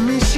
me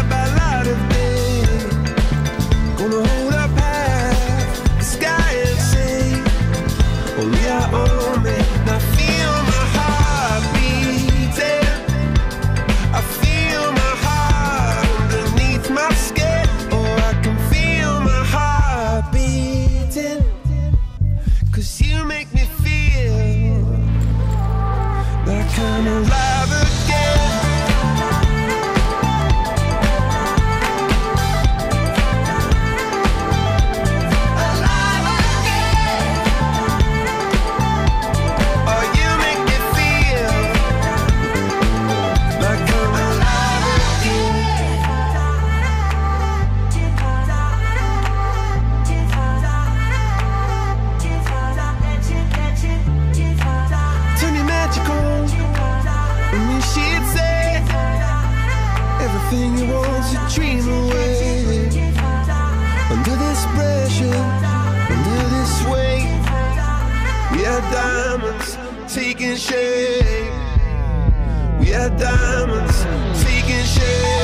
are diamonds taking shape. We are diamonds taking shape.